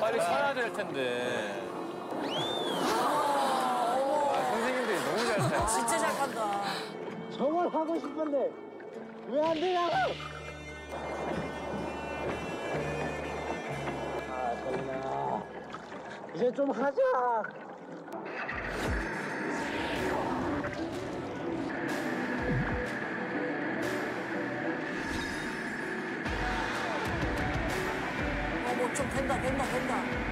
빨리 서야 될 텐데. 선생님들이 너무 잘 타요. 진짜 잘 간다. 정말 하고 싶은데 왜 안 되냐고! 아, 정인아. 이제 좀 하자. 어머 좀 된다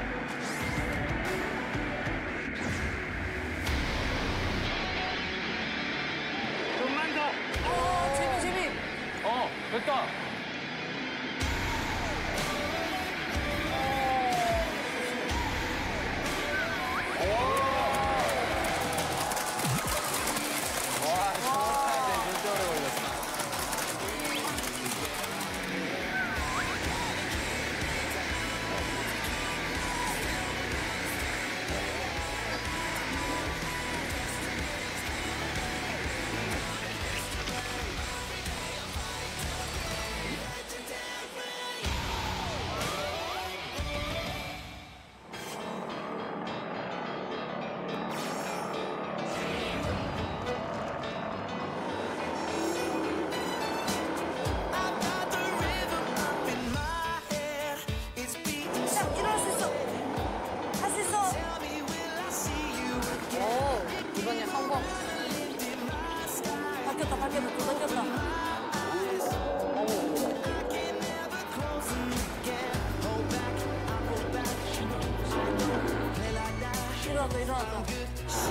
일어났다 일어났다.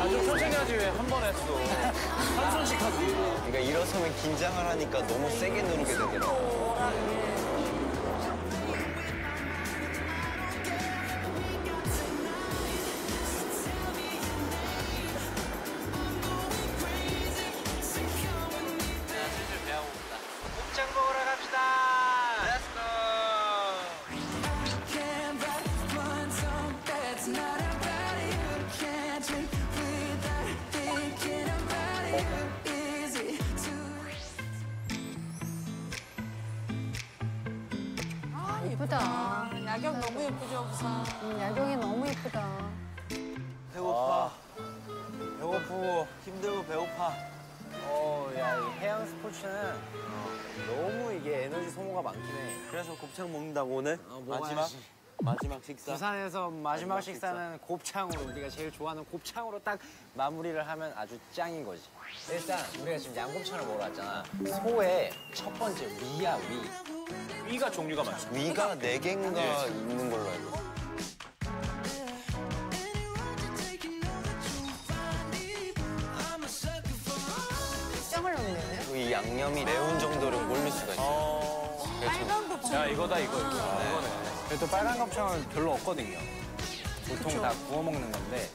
아주 천천히 하지 왜 한 번 했어. 한 손씩 하지. 그러니까 일어서면 긴장을 하니까 너무 세게 누르게 되더라고. 음, 야경이 너무 예쁘다. 배고파. 배고프고 힘들고 배고파. 어, 야, 이 해양 스포츠는 너무 이게 에너지 소모가 많긴 해. 그래서 곱창 먹는다고 오늘 어, 마지막 먹어야지. 마지막 식사. 부산에서 마지막 마지막 식사는 곱창으로 우리가 제일 좋아하는 곱창으로 딱 마무리를 하면 아주 짱인 거지. 일단 우리가 지금 양곱창을 먹으러 왔잖아. 소의 첫 번째 위야 위. 위가 종류가 많죠. 위가 네 개인가 있는 걸로 알고. 양념이 매운 정도로 몰릴 수가 있어. 빨간 곱창. 야, 이거다, 이거, 이거. 이거네. 그래도 빨간 곱창은 별로 없거든요. 보통 다 구워 먹는 건데.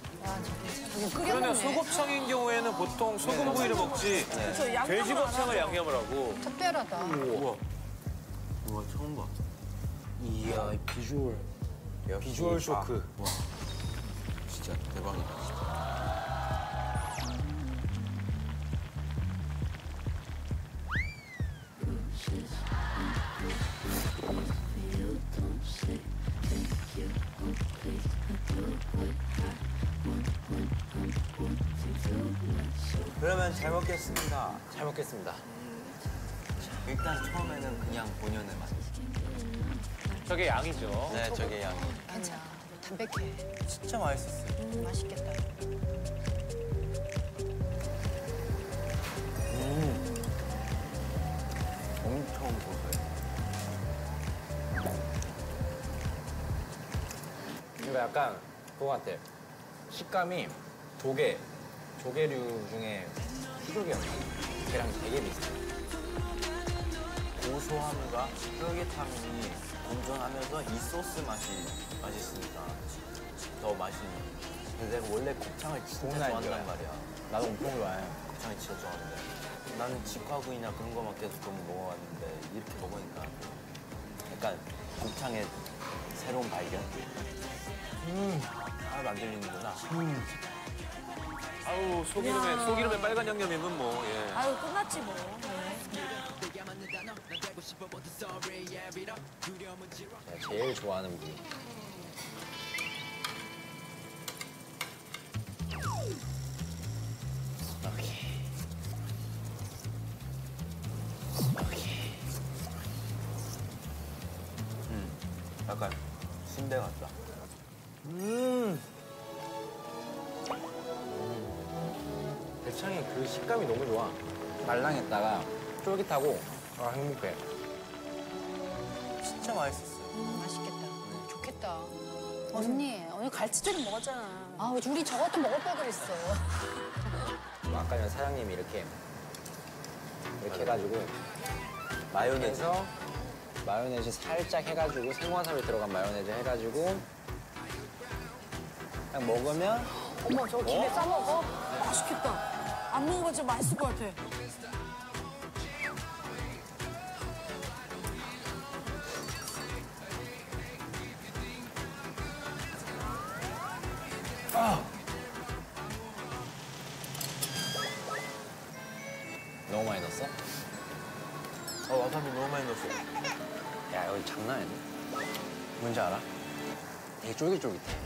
끓여 그러면. 소곱창인 경우에는 보통 소금 부위를 먹지. 그렇죠. 양념을 돼지 안 곱창을 하죠. 양념을 하고. 특별하다. 우와. 우와 처음 봐. 이야, 이 비주얼. 비주얼 아, 쇼크. 와 진짜 대박이다. 그러면 잘 먹겠습니다. 잘 먹겠습니다. 일단 처음에는 그냥 본연의 맛. 저게 양이죠. 네, 저게 양이. 괜찮아. 담백해. 진짜 맛있었어요. 음, 맛있겠다. 엄청 고소해요. 이거 약간 그거 같아. 식감이 조개, 조개류 중에 수조개였나? 걔랑 되게 비슷해. 고소함과 쫄깃함이 공존하면서 이 소스 맛이 맛있으니까 더 맛있는. 근데 내가 원래 곱창을 진짜 좋아한단. 말이야. 나도 엄청 좋아해. 곱창을 진짜 좋아하는데 나는 직화구이나 그런 거만 계속 좀 먹어왔는데 이렇게 먹으니까 약간 곱창의 새로운 발견? 음, 잘 만들리는구나. 아우, 소기름에, 소기름에 빨간 양념이면 뭐, 예. 아유 끝났지 뭐. 네. 제가 제일 좋아하는. 오케이. 오케이. 약간 순대 같다. 대창의 그 식감이 너무 좋아. 말랑했다가 쫄깃하고 아 행복해. 진짜 맛있었어요. 맛있겠다. 좋겠다. 언니, 오늘 갈치조림 먹었잖아. 아, 우리 저것도 먹을 걸 그랬어. 아까 전 사장님이 이렇게 이렇게 해가지고 마요네즈. 마요네즈 살짝 해가지고 생와사비 들어간 마요네즈 해가지고 그냥 먹으면 어머, 저거 김에 싸 먹어? 맛있겠다. 안 먹어봤지만 맛있을 것 같아. 너무 많이 넣었어? 어, 와사비 너무 많이 넣었어. 야 여기 장난 아니네. 뭔지 알아? 되게 쫄깃쫄깃해.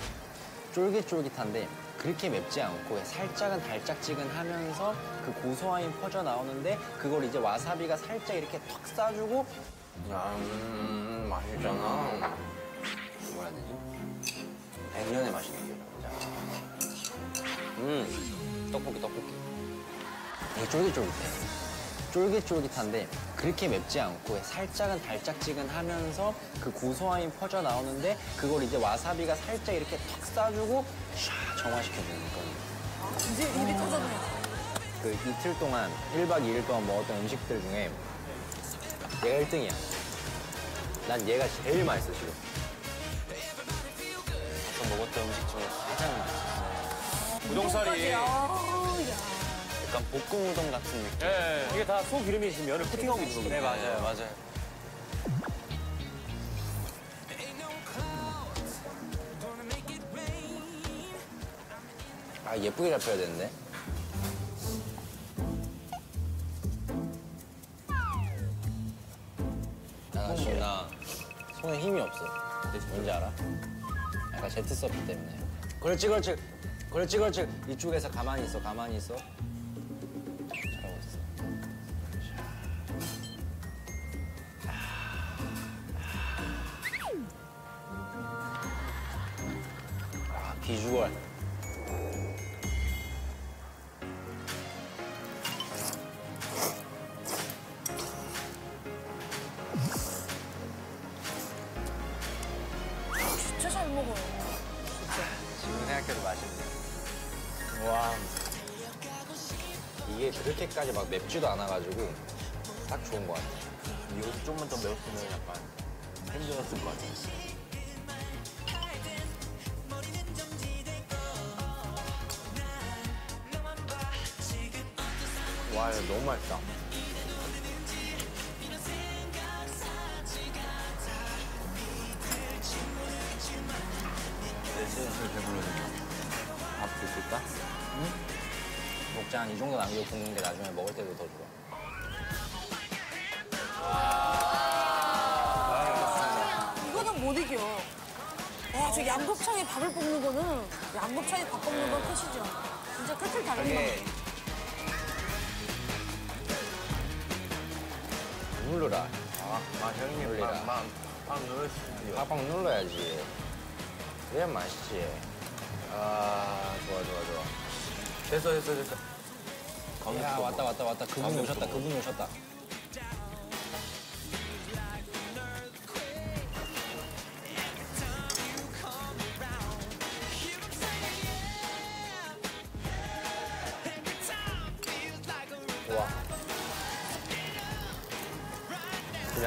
쫄깃쫄깃한데 그렇게 맵지 않고 살짝은 달짝지근하면서 그 고소함이 퍼져 나오는데 그걸 이제 와사비가 살짝 이렇게 턱 싸주고 야, 음, 맛있잖아. 뭐라 해야 되지? 백년의 맛이 느껴져. 음, 떡볶이 떡볶이. 되게 쫄깃쫄깃해. 쫄깃쫄깃한데 그렇게 맵지 않고 살짝은 달짝지근하면서 그 고소함이 퍼져 나오는데 그걸 이제 와사비가 살짝 이렇게 턱 싸주고 샤 정화시켜주는 그런 이제 입이 터졌네. 그 이틀 동안 1박 2일 동안 먹었던 음식들 중에 얘가 1등이야. 난 얘가 제일 맛있어 지금. 아까 먹었던 음식 중에 가장 맛있었어요. 우동사리. 약간 볶음 우동 같은 느낌. 예, 이게 다 소 기름이 지금 면을 코팅하고 있는 거거든요. 네, 맞아요, 맞아요. 아 예쁘게 잡혀야 되는데. 나 지금 나 손에 힘이 없어. 뭔지 알아? 약간 제트 서프 때문에. 그렇지 그렇지 그렇지 그렇지 이쪽에서 가만히 있어 가만히 있어. 비주얼. 진짜 잘 먹어요. 지금 생각해도 맛있네. 와. 이게 그렇게까지 막 맵지도 않아가지고 딱 좋은 것 같아. 이거 좀만 더 매웠으면 약간 힘들었을 것 같아 와, 이거 너무 맛있다. 내 슬슬 배부르니까. 밥 드실까? 먹자 한이 정도 남기고 굽는 게 나중에 먹을 때도 더 좋아. 이거는 못 이겨. 와, 저 양곱창에 밥을 볶는 거는 양곱창에 밥 볶는 건 끝이죠. 진짜 끝을 다른 거. 누르라. 아, 아 형님, 올리라. 막, 막, 막 넣으시죠. 팍팍 눌러야지. 그래야 맛있지. 아, 좋아, 좋아, 좋아. 됐어, 됐어, 됐어. 야, 왔다, 왔다, 왔다. 그분이 가운데 오셨다, 또 그분이 오셨다.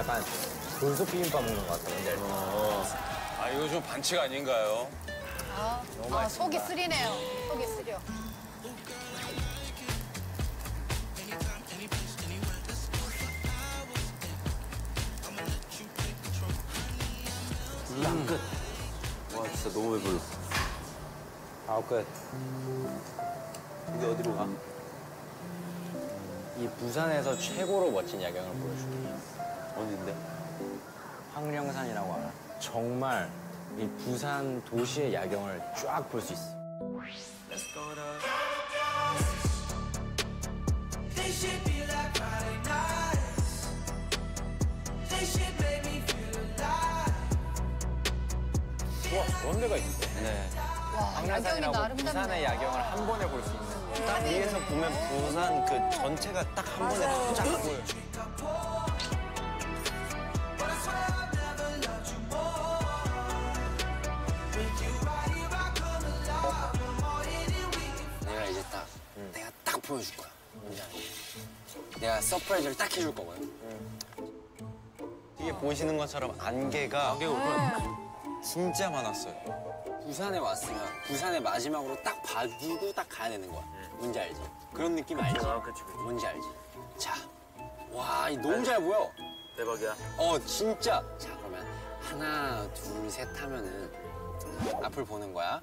약간 돌솥 비빔밥 먹는 것 같아, 근데. 아, 이거 좀 반칙 아닌가요? 아, 아 속이 쓰리네요. 속이 쓰려. 딱 끝. 와, 진짜 너무 배불러. 아홉 끝. 이제 어디로 가? 이 부산에서 최고로 멋진 야경을 보여줄게. 어딘데? 황령산이라고 알아? 정말 이 부산 도시의 야경을 쫙 볼 수 있어. 와, 그런 데가 있어. 네. 황령산이라고. 부산의 야경을 한 번에 볼 수 있는. 딱 위에서 보면 부산 그 전체가 딱 한 번에 쫙 보여. 보여줄 거야. 내가 surprise를 딱 해줄 거거든. 뒤에 보시는 것처럼 안개가 진짜 많았어요. 부산에 왔으면 부산의 마지막으로 딱 봐주고 딱 가야 되는 거야. 뭔지 알지? 그런 느낌 알지? 아, 그치, 그치. 뭔지 알지? 자, 와, 이 너무 잘 보여. 대박이야. 어, 진짜. 자, 그러면 하나, 둘, 셋 하면은 앞을 보는 거야.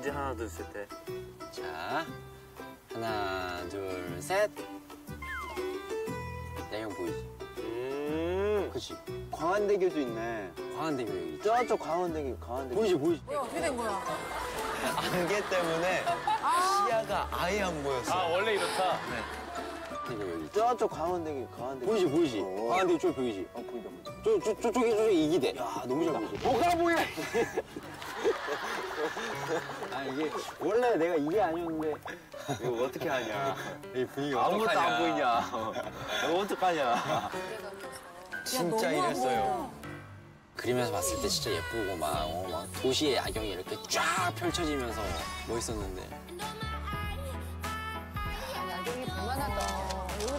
언제 하나, 둘, 셋 해. 자, 하나, 둘, 셋. 내형 보이지? 음. 그치? 광안대교도 있네. 광안대교 여기 있지? 저쪽 광안대교, 광안대교. 보이지, 보이지? 뭐야, 어떻게 된 거야? 안개 때문에 시야가 아예 안 아, 보였어요. 원래 이렇다. 대교 여기? 저쪽 광안대교, 광안대교. 보이지, 보이지? 어. 광안대교 쪽 보이지? 어, 보인다, 보인다. 저, 저, 저쪽에, 저쪽에 이기대. 야, 너무 잘 보이지? 뭐가 보여? 아, 이게, 원래 내가 이게 아니었는데. 이거 어떻게 하냐? 이 분위기가 아무것도 어떡하냐. 안 보이냐? 이거 어떡하냐? 진짜 이랬어요. 그림에서 봤을 때 진짜 예쁘고 막, 어, 막 도시의 야경이 이렇게 쫙 펼쳐지면서 멋있었는데. 야, 야경이 볼만하다.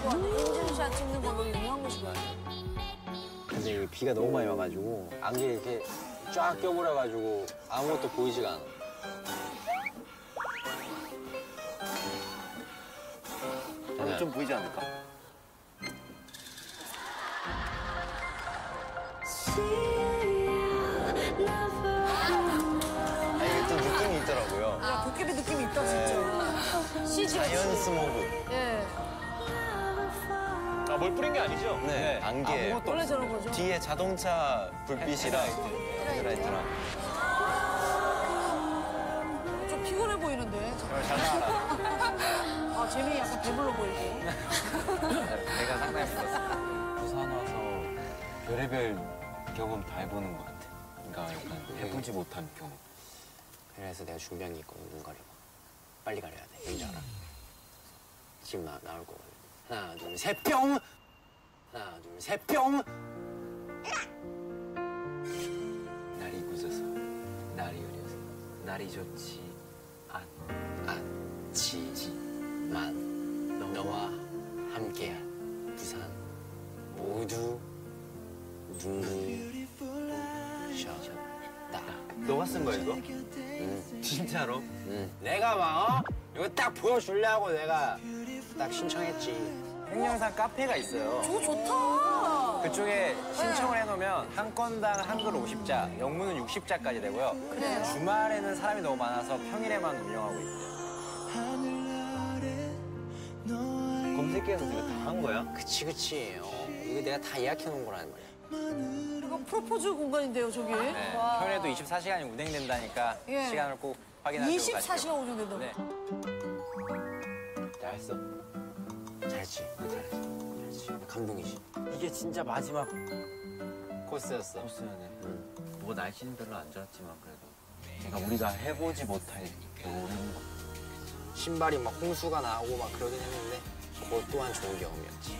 완전 인증샷 찍는 걸로 유명한 곳이거든. 근데 이게 비가 너무 많이 와가지고 안개 이렇게 쫙 껴버려가지고 아무것도 보이지가 않아. 오늘 좀 보이지 않을까? 아, 이게 또 느낌이 있더라고요. 야, 도깨비 느낌이 있다, 진짜. CG. 자연 스모그. 예. 아, 뭘 뿌린 게 아니죠? 네, 안개예요. 원래 저런 거죠. 뒤에 자동차 불빛이랑 헤드라이트랑. 좀 피곤해 보이는데. 아, 재민이 약간 배불러 보이고. 내가 상당히 불렀어. 부산 와서 별의별 경험 다 해보는 것 같아. 그러니까 약간 해보지 못한 경험. 그래서 내가 준비한 게 있거든. 눈 가려봐. 빨리 가려야 돼. 왠지 알아? 지금 나, 나올 거거든. 하나, 둘, 셋, 뿅! 하나, 둘, 셋, 뿅! 날이 굳어서, 날이 흐려서, 날이 좋지 않. 않지만 너와 함께한 부산 모두 눈부셨다. 너가 쓴 거야 이거? 응, 진짜로? 응. 내가 막 어? 이거 딱 보여주려고 내가 딱 신청했지. 횡령산 카페가 있어요. 저거 좋다. 그쪽에 신청을 해놓으면 한 건당 한글 50자, 영문은 60자까지 되고요. 그래요? 주말에는 사람이 너무 많아서 평일에만 운영하고 있대요. 검색해서 내가 다 한 거야? 그치 그치. 어, 이거 내가 다 예약해 놓은 거라는 말이야. 이거 프로포즈 공간인데요, 저기. 네, 평일에도 24시간이 운행된다니까 예. 시간을 꼭 확인하시고 가시죠. 24시간 운영된다고. 네. 잘 했어. 잘했지. 잘했지. 감동이지. 이게 진짜 마지막 코스였어. 코스였네. 뭐 날씨는 별로 안 좋았지만 그래도 제가 우리가 해보지 못할 모르는 거. 신발이 막 홍수가 나고 막 그러긴 했는데 그것 또한 좋은 경험이었지.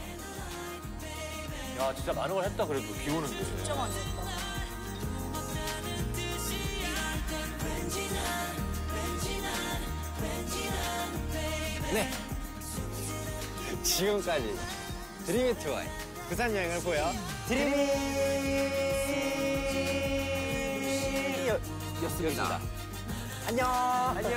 야, 진짜 많은 걸 했다, 그래도. 비 오는데. 진짜 많이 했다. 네. 지금까지 드림이 투어의 부산 여행을 보여 드림이 였습니다. 안녕. 안녕.